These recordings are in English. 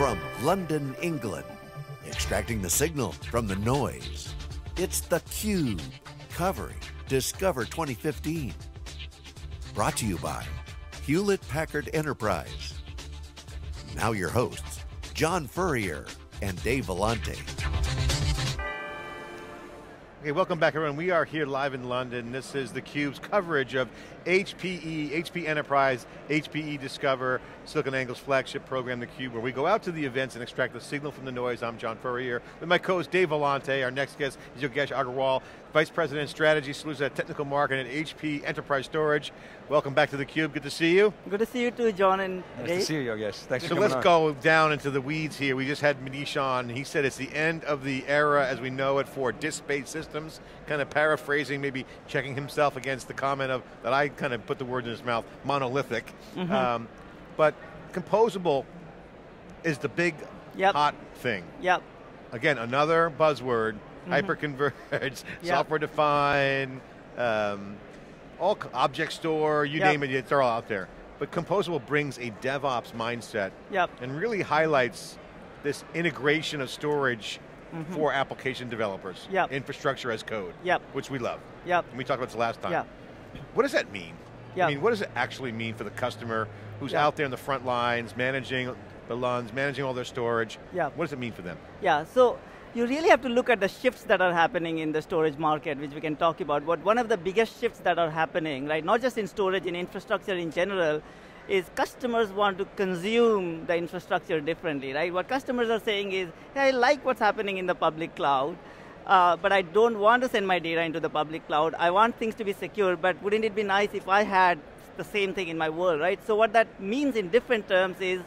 From London, England, extracting the signal from the noise. It's theCUBE, covering Discover 2015. Brought to you by Hewlett Packard Enterprise. Now your hosts, John Furrier and Dave Vellante. Okay, welcome back everyone. We are here live in London. This is theCUBE's coverage of HPE, HP Enterprise, HPE Discover, SiliconANGLE's flagship program, theCUBE, where we go out to the events and extract the signal from the noise. I'm John Furrier with my co-host Dave Vellante. Our next guest is Yogesh Agrawal, Vice President Strategy Solutions at Technical Marketing at HP Enterprise Storage. Welcome back to theCUBE, good to see you. Good to see you too, John and Nice Dave. to see you, Yogesh. Thanks So for let's coming go down into the weeds here. We just had Manish on, he said it's the end of the era as we know it for disk-based systems, kind of paraphrasing, maybe checking himself against the comment of, that I kind of put the words in his mouth, monolithic. Mm-hmm. Um, but composable is the big Yep. hot thing. Yep. Again, another buzzword, Mm-hmm. hyperconverged, Yep. software defined, um, all object store, you Yep. name it, they're all out there. But composable brings a DevOps mindset Yep. and really highlights this integration of storage Mm-hmm. for application developers. Yep. Infrastructure as code. Yep. Which we love. Yep. And we talked about this last time. Yep. What does that mean? Yep. I mean, what does it actually mean for the customer who's Yep. out there in the front lines, managing the LUNs, managing all their storage? Yep. What does it mean for them? Yeah, so you really have to look at the shifts that are happening in the storage market, which we can talk about. But one of the biggest shifts that are happening, right, not just in storage, in infrastructure in general, is customers want to consume the infrastructure differently, right? What customers are saying is, hey, I like what's happening in the public cloud, uh, but I don't want to send my data into the public cloud. I want things to be secure, but wouldn't it be nice if I had the same thing in my world, right? So what that means in different terms is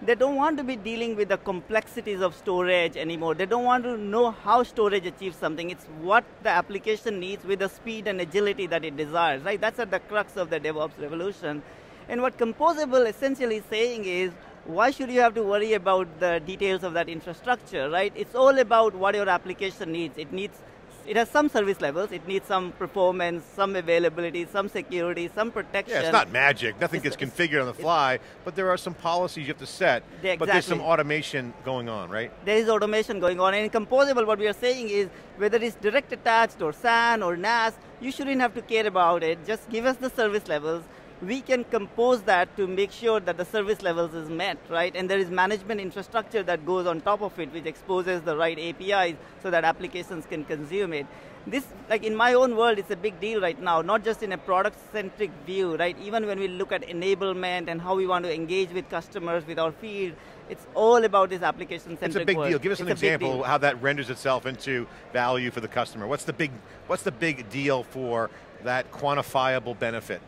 they don't want to be dealing with the complexities of storage anymore. They don't want to know how storage achieves something. It's what the application needs with the speed and agility that it desires, right? That's at the crux of the DevOps revolution. And what Composable essentially is saying is, why should you have to worry about the details of that infrastructure, right? It's all about what your application needs. It needs it has some service levels. It needs some performance, some availability, some security, some protection. Yeah, it's not magic. Nothing It's- gets configured on the fly, but there are some policies you have to set. Yeah, But there's some automation going on, right? there is automation going on. And in Composable, what we are saying is whether it's direct attached or SAN or NAS, you shouldn't have to care about it. Just give us the service levels. We can compose that to make sure that the service levels is met, right? And there is management infrastructure that goes on top of it, which exposes the right APIs so that applications can consume it. This, like in my own world, it's a big deal right now, not just in a product-centric view, right? Even when we look at enablement and how we want to engage with customers, with our field, it's all about this application-centric It's a big world. deal. Give us It's an example how that renders itself into value for the customer. What's the big What's the big deal for that quantifiable benefit?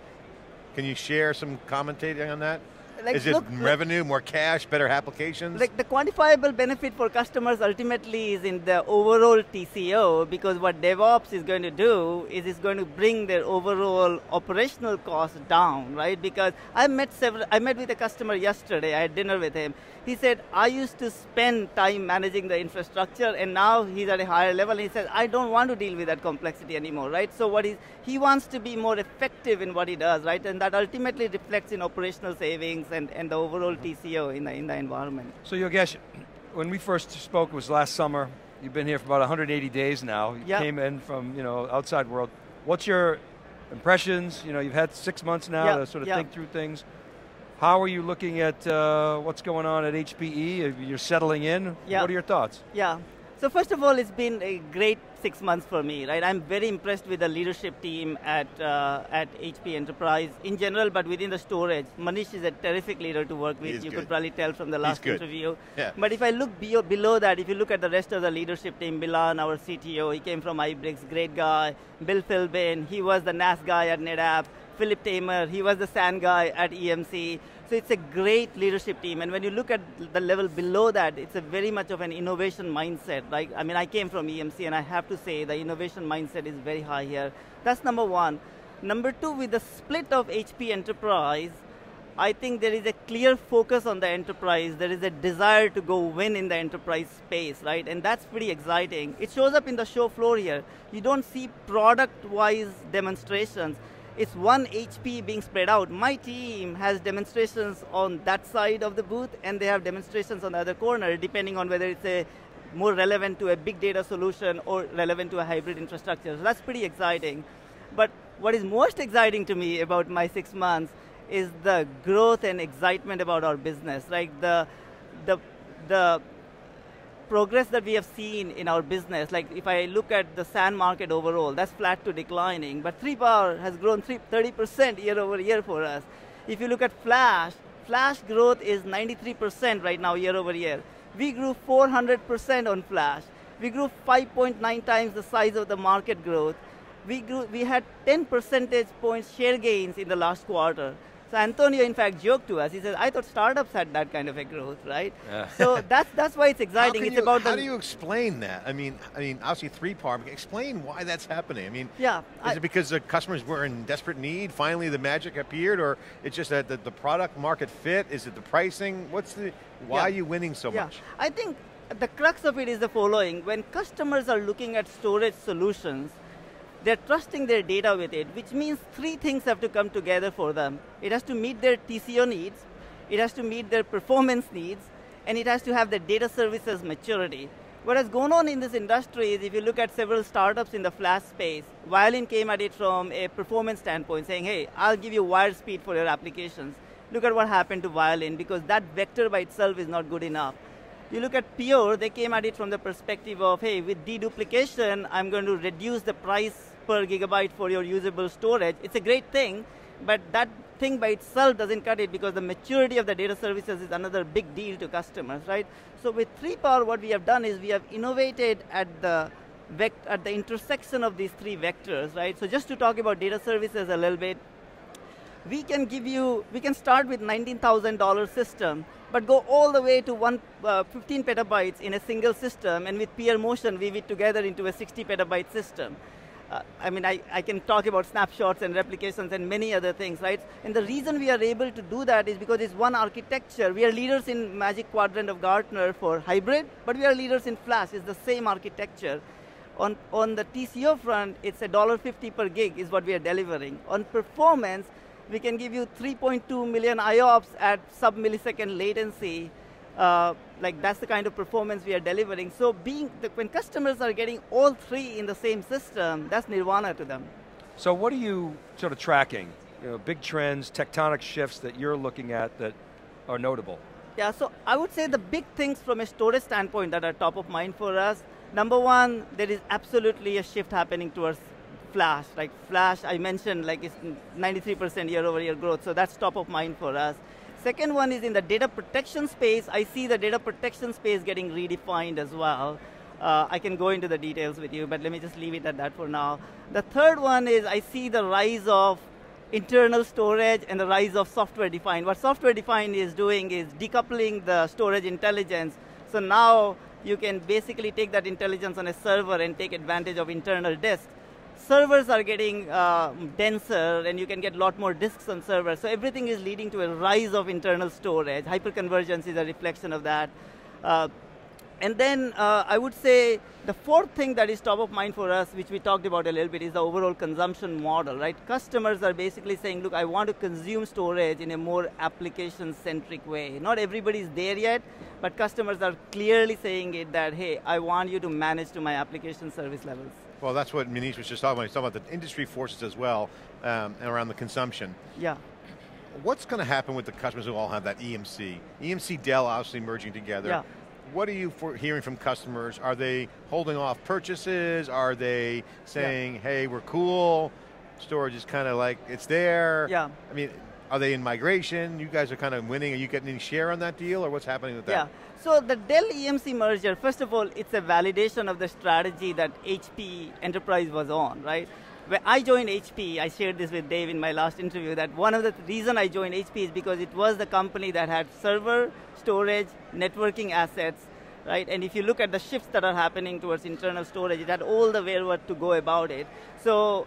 Can you share some commentating on that? Like, Is it look- revenue, more cash, better applications? Like the quantifiable benefit for customers ultimately is in the overall TCO because what DevOps is going to do is it's going to bring their overall operational cost down, right? Because I met several, I met with a customer yesterday, I had dinner with him. He said, I used to spend time managing the infrastructure and now he's at a higher level and he said, I don't want to deal with that complexity anymore, right? So what is, he wants to be more effective in what he does, right? And that ultimately reflects in operational savings and, and the overall TCO in the, in the environment. So Yogesh, when we first spoke was last summer. You've been here for about 180 days now. You Yep. came in from you know outside world. What's your impressions? You know, you've had six months now Yep, to sort of yep. think through things. How are you looking at uh, what's going on at HPE? You're settling in. What are your thoughts? Yeah. So first of all, it's been a great six months for me, right? I'm very impressed with the leadership team at uh, at HP Enterprise in general, but within the storage. Manish is a terrific leader to work with. You good. could probably tell from the last interview. Yeah. But if I look be- below that, if you look at the rest of the leadership team, Milan, our CTO, he came from IBRIX, great guy. Bill Philbin, he was the NAS guy at NetApp. Philip Tamer, he was the SAN guy at EMC. So it's a great leadership team. And when you look at the level below that, it's a very much of an innovation mindset. Like, I mean, I came from EMC and I have to say the innovation mindset is very high here. That's number one. Number two, with the split of HP Enterprise, I think there is a clear focus on the enterprise. There is a desire to go win in the enterprise space, right? And that's pretty exciting. It shows up in the show floor here. You don't see product-wise demonstrations. It's one HP being spread out. My team has demonstrations on that side of the booth, and they have demonstrations on the other corner, depending on whether it's a more relevant to a big data solution or relevant to a hybrid infrastructure. So that's pretty exciting. But what is most exciting to me about my six months is the growth and excitement about our business. Like the, the, the progress that we have seen in our business, like if I look at the SAN market overall, that's flat to declining, but 3PAR has grown 30% year over year for us. If you look at Flash, Flash growth is 93% right now year over year. We grew 400% on Flash. We grew 5.9 times the size of the market growth. We, grew, we had 10 percentage points share gains in the last quarter. So Antonio, in fact, joked to us. He says, "I thought startups had that kind of a growth, right?" Yeah. so that's that's why it's exciting. It's you, about how the. do you explain that? I mean, I mean, obviously 3PAR. Explain why that's happening. I mean, Yeah, is I- it because the customers were in desperate need? Finally, the magic appeared, or it's just that the, the product market fit? Is it the pricing? What's the why Yeah. are you winning so yeah, much? I think the crux of it is the following: when customers are looking at storage solutions, they're trusting their data with it, which means three things have to come together for them. It has to meet their TCO needs, it has to meet their performance needs, and it has to have the data services maturity. What has gone on in this industry is if you look at several startups in the flash space, Violin came at it from a performance standpoint, saying, hey, I'll give you wire speed for your applications. Look at what happened to Violin, because that vector by itself is not good enough. You look at Pure, they came at it from the perspective of, hey, with deduplication, I'm going to reduce the price per gigabyte for your usable storage. It's a great thing, but that thing by itself doesn't cut it because the maturity of the data services is another big deal to customers, right? So with 3PAR, what we have done is we have innovated at the at the intersection of these three vectors, right? So just to talk about data services a little bit, we can give you, we can start with $19,000 system, but go all the way to one, uh, 15 petabytes in a single system, and with peer motion, weave it together into a 60 petabyte system. Uh, I mean, I, I can talk about snapshots and replications and many other things, right? And the reason we are able to do that is because it's one architecture. We are leaders in Magic Quadrant of Gartner for hybrid, but we are leaders in Flash. It's the same architecture. On, on the TCO front, it's $1.50 per gig is what we are delivering. On performance, we can give you 3.2 million IOPS at sub-millisecond latency. Uh, like that's the kind of performance we are delivering. So being the, when customers are getting all three in the same system, that's nirvana to them. So what are you sort of tracking? You know, big trends, tectonic shifts that you're looking at that are notable. Yeah, so I would say the big things from a storage standpoint that are top of mind for us. Number one, there is absolutely a shift happening towards Flash. Like Flash, I mentioned, like it's 93% year-over-year growth, so that's top of mind for us. Second one is in the data protection space. I see the data protection space getting redefined as well. Uh, I can go into the details with you, but let me just leave it at that for now. The third one is I see the rise of internal storage and the rise of software defined. What software defined is doing is decoupling the storage intelligence. So now you can basically take that intelligence on a server and take advantage of internal disks. Servers are getting uh, denser and you can get a lot more disks on servers. So everything is leading to a rise of internal storage. Hyperconvergence is a reflection of that. Uh, and then uh, I would say the fourth thing that is top of mind for us, which we talked about a little bit, is the overall consumption model, right? Customers are basically saying, look, I want to consume storage in a more application-centric way. Not everybody is there yet, but customers are clearly saying it that, hey, I want you to manage to my application service levels. Well, that's what Manish was just talking about. He's talking about the industry forces as well um, around the consumption. Yeah. What's going to happen with the customers who all have that EMC? EMC Dell obviously merging together. Yeah. What are you for hearing from customers? Are they holding off purchases? Are they saying, hey, we're cool, storage is kind of like, it's there? Yeah. I mean, are they in migration? You guys are kind of winning. Are you getting any share on that deal, or what's happening with that? Yeah. So the Dell EMC merger, first of all, it's a validation of the strategy that HP Enterprise was on, right? When I joined HP, I shared this with Dave in my last interview, that one of the th- reason I joined HP is because it was the company that had server, storage, networking assets, right? And if you look at the shifts that are happening towards internal storage, it had all the wherewithal to go about it. So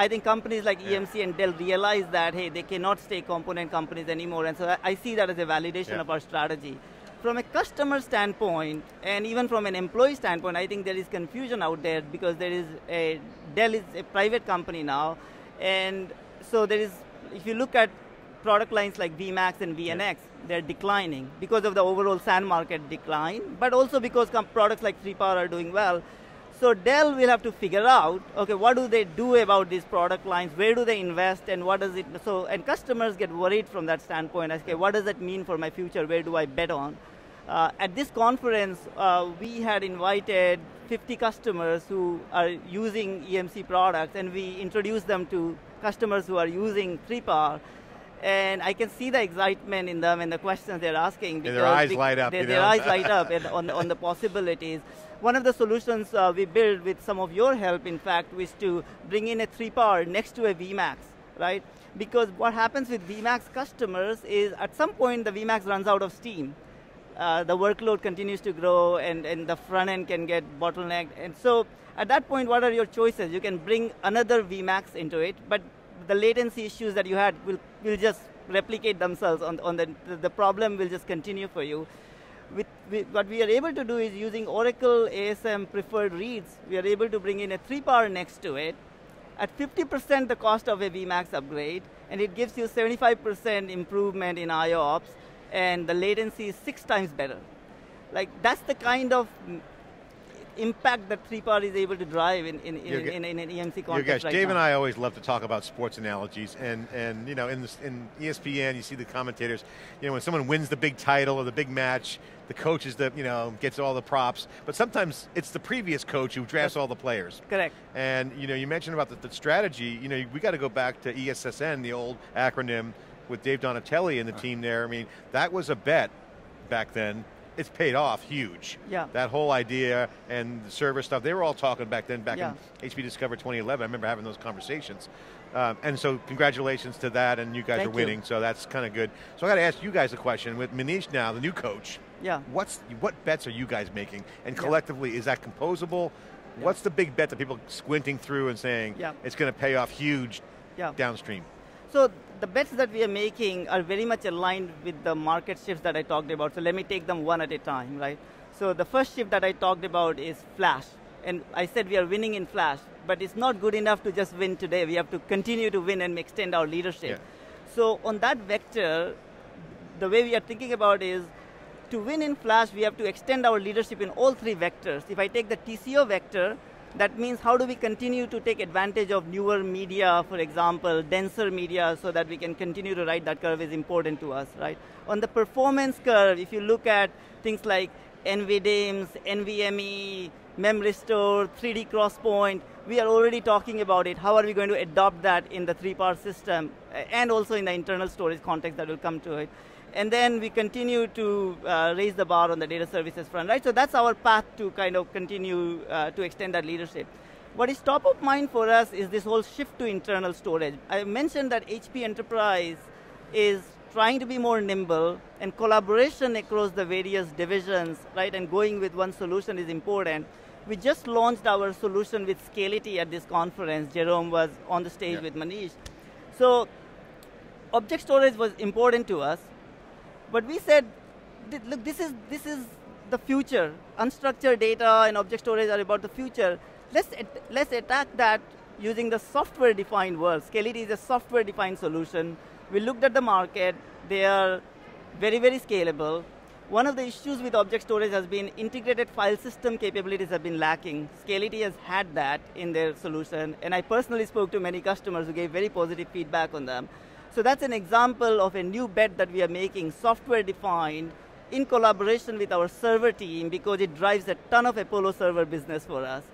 I think companies like EMC and Dell realize that, hey, they cannot stay component companies anymore. And so I- I see that as a validation Yeah. of our strategy. From a customer standpoint, and even from an employee standpoint, I think there is confusion out there because there is a, Dell is a private company now, and so there is, if you look at product lines like VMAX and VNX, yeah. they're declining because of the overall SAN market decline, but also because products like 3PAR are doing well. So Dell will have to figure out, okay, what do they do about these product lines? Where do they invest, and what does it? So, and customers get worried from that standpoint. Okay, what does that mean for my future? Where do I bet on? Uh, at this conference, uh, we had invited 50 customers who are using EMC products, and we introduced them to customers who are using 3PAR. And I can see the excitement in them and the questions they're asking. Because their eyes light up. They, their eyes light up on, on the possibilities. One of the solutions uh, we built with some of your help, in fact, was to bring in a 3PAR next to a VMAX, right? Because what happens with VMAX customers is at some point the VMAX runs out of steam. Uh, the workload continues to grow and, and the front end can get bottlenecked. And so at that point, what are your choices? You can bring another VMAX into it, but the latency issues that you had will, will just replicate themselves on, on the, the problem will just continue for you. With, with, what we are able to do is using Oracle ASM preferred reads, we are able to bring in a 3PAR next to it at 50% the cost of a VMAX upgrade, and it gives you 75% improvement in IOPS, and the latency is six times better. Like that's the kind of impact that 3PAR is able to drive in, in, in, in, an EMC context right Dave now. and I always love to talk about sports analogies, and, and you know, in, this, in ESPN, you see the commentators, you know, when someone wins the big title or the big match, the coach is the, you know, gets all the props, but sometimes it's the previous coach who drafts all the players. Correct. And, you know, you mentioned about the, the strategy, you know, we got to go back to ESSN, the old acronym, with Dave Donatelli and the uh-huh. team there. I mean, that was a bet back then it's paid off huge. Yeah. That whole idea and the server stuff, they were all talking back then, back yeah. in HP Discover 2011. I remember having those conversations. Um, and so congratulations to that, and you guys Thank are winning, you. so that's kind of good. So I got to ask you guys a question. With Manish now, the new coach, yeah. what's, what bets are you guys making? And collectively, yeah. is that composable? Yeah. What's the big bet that people squinting through and saying yeah. it's going to pay off huge yeah. downstream? So the bets that we are making are very much aligned with the market shifts that I talked about. So let me take them one at a time, right? So the first shift that I talked about is flash. And I said we are winning in flash, but it's not good enough to just win today. We have to continue to win and extend our leadership. Yeah. So on that vector, the way we are thinking about is to win in flash, we have to extend our leadership in all three vectors. If I take the TCO vector, that means how do we continue to take advantage of newer media, for example, denser media, so that we can continue to ride that curve is important to us, right? On the performance curve, if you look at things like NVDIMMs, NVMe, memory store, 3D crosspoint, we are already talking about it. How are we going to adopt that in the 3PAR system, and also in the internal storage context that will come to it and then we continue to uh, raise the bar on the data services front, right? So that's our path to kind of continue uh, to extend that leadership. What is top of mind for us is this whole shift to internal storage. I mentioned that HP Enterprise is trying to be more nimble and collaboration across the various divisions, right, and going with one solution is important. We just launched our solution with Scality at this conference. Jerome was on the stage yeah. with Manish. So object storage was important to us. But we said, look, this is, this is the future. Unstructured data and object storage are about the future. Let's, let's attack that using the software-defined world. Scality is a software-defined solution. We looked at the market. They are very, very scalable. One of the issues with object storage has been integrated file system capabilities have been lacking. Scality has had that in their solution, and I personally spoke to many customers who gave very positive feedback on them. So that's an example of a new bet that we are making, software defined, in collaboration with our server team because it drives a ton of Apollo server business for us.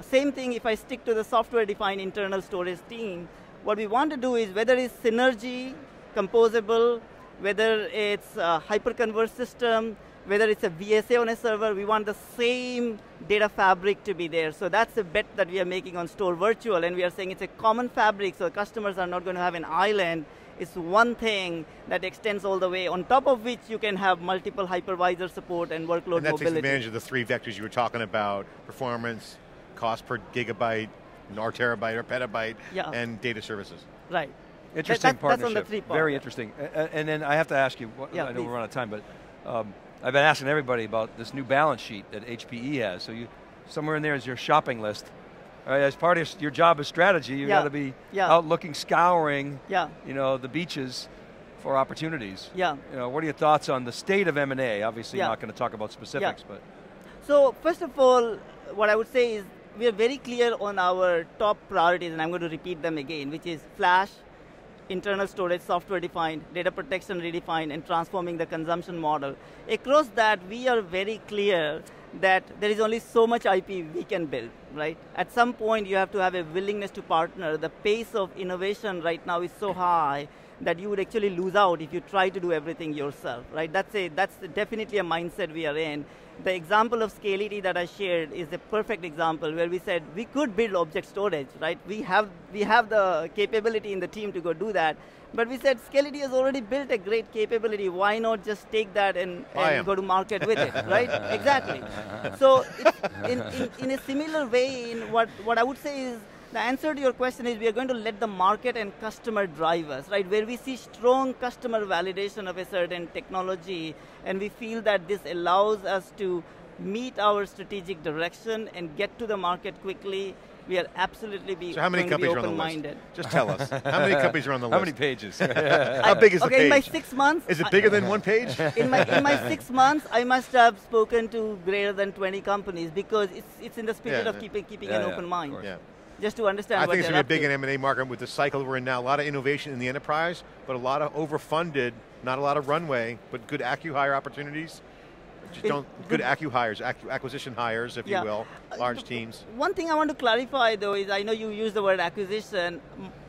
Same thing if I stick to the software defined internal storage team, what we want to do is whether it's synergy, composable, whether it's a hyperconverged system, whether it's a VSA on a server, we want the same data fabric to be there. So that's a bet that we are making on Store Virtual, and we are saying it's a common fabric, so customers are not going to have an island It's one thing that extends all the way, on top of which you can have multiple hypervisor support and workload and that mobility. takes advantage of the three vectors you were talking about, performance, cost per gigabyte, or terabyte or petabyte, yeah. and data services. Right. Interesting that, partnership. Very interesting. And then I have to ask you, yeah, I know please. we're out of time, but um, I've been asking everybody about this new balance sheet that HPE has. So you, somewhere in there is your shopping list Right, as part of your job as strategy, you Yeah. got to be Yeah. out looking, scouring, Yeah. you know, the beaches for opportunities. Yeah. You know, what are your thoughts on the state of M&A? Obviously, Yeah. not going to talk about specifics, but So first of all, what I would say is we are very clear on our top priorities, and I'm going to repeat them again, which is flash, internal storage, software defined, data protection redefined, and transforming the consumption model. Across that, we are very clear that there is only so much IP we can build, right? At some point, you have to have a willingness to partner. The pace of innovation right now is so high that you would actually lose out if you try to do everything yourself, right? That's a that's definitely a mindset we are in. The example of Scality that I shared is a perfect example where we said we could build object storage, right? We have we have the capability in the team to go do that, but we said Scality has already built a great capability. Why not just take that and, and go to market with it, right? exactly. So in, in, in a similar way, in what what I would say is the answer to your question is we are going to let the market and customer drive us, right? Where we see strong customer validation of a certain technology and we feel that this allows us to meet our strategic direction and get to the market quickly, we are absolutely be, So how many going be companies are on the open-minded. list? Just tell us. How many companies are on the how many pages? How big is the okay, in my six months, Is it I- bigger than one page? in my in my six months, I must have spoken to greater than 20 companies because it's it's in the spirit Yeah. of keeping keeping Yeah, an yeah, open mind. yeah. Just to understand I what think it's going to be a big in M&A market with the cycle we're in now. A lot of innovation in the enterprise, but a lot of overfunded, not a lot of runway, but good acqui-hire opportunities. Just In- don't, good acqui-hires, acquisition hires, if Yeah. you will, Uh, large the- teams. One thing I want to clarify though is I know you use the word acquisition.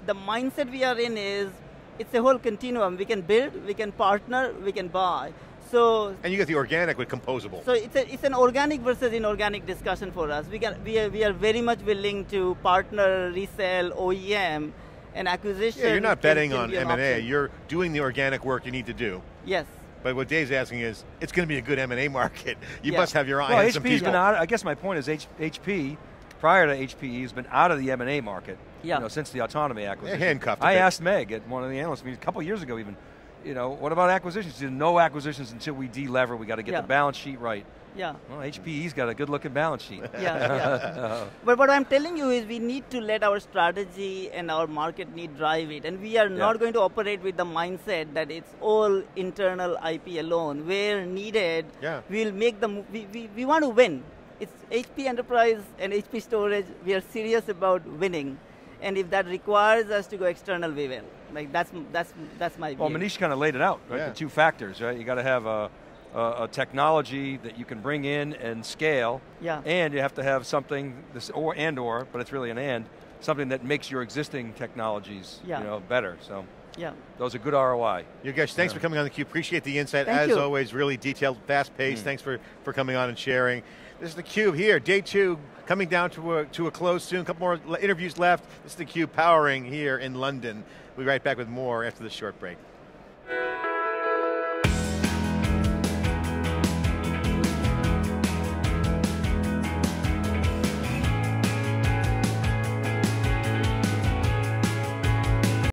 The mindset we are in is it's a whole continuum. We can build, we can partner, we can buy. So And you get the organic with composable. so it's, a, it's an organic versus inorganic discussion for us. We, can, we, are, we are very much willing to partner, resell, OEM, and acquisition. yeah, you're not betting on M&A. You're doing the organic work you need to do. Yes. But what Dave's asking is, it's going to be a good M&A market. You Yeah. must have your eye well, on some HP's people. been out. I guess my point is H, HP, prior to HPE, has been out of the M&A market. Yeah. You know, since the autonomy acquisition. handcuffed a I bit. asked Meg at one of the analyst meetings a couple years ago, even. You know, what about acquisitions? She said, no acquisitions until we delever. We got to get Yeah. the balance sheet right. Yeah. Well, HPE's got a good-looking balance sheet. yeah, yeah. But what I'm telling you is we need to let our strategy and our market need drive it. And we are not going to operate with the mindset that it's all internal IP alone. Where needed, Yeah. we'll make the, we, we, we want to win. It's HP Enterprise and HP Storage, we are serious about winning. And if that requires us to go external, we will. Like that's, that's, that's my Well, view. Manish kind of laid it out, right? Yeah. The two factors, right? You got to have a, a, a technology that you can bring in and scale, Yeah. and you have to have something, this or and or, but it's really an and, something that makes your existing technologies, Yeah. you know, better. So yeah. those are good ROI. You guys, thanks for coming on theCUBE. Appreciate the insight. Thank As you. always, really detailed, fast paced. Mm. Thanks for, for coming on and sharing. This is theCUBE here, day two, coming down to a, to a close soon. A couple more interviews left. This is theCUBE powering here in London. We'll be right back with more after this short break.